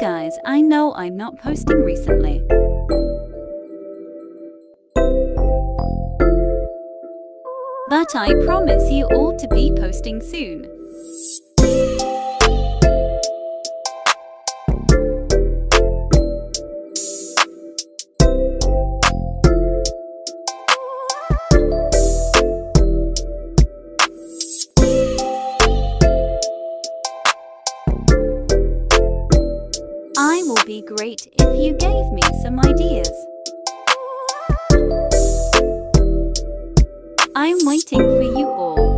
guys, I know I'm not posting recently. But I promise you all to be posting soon. Will be great if you gave me some ideas. I'm waiting for you all.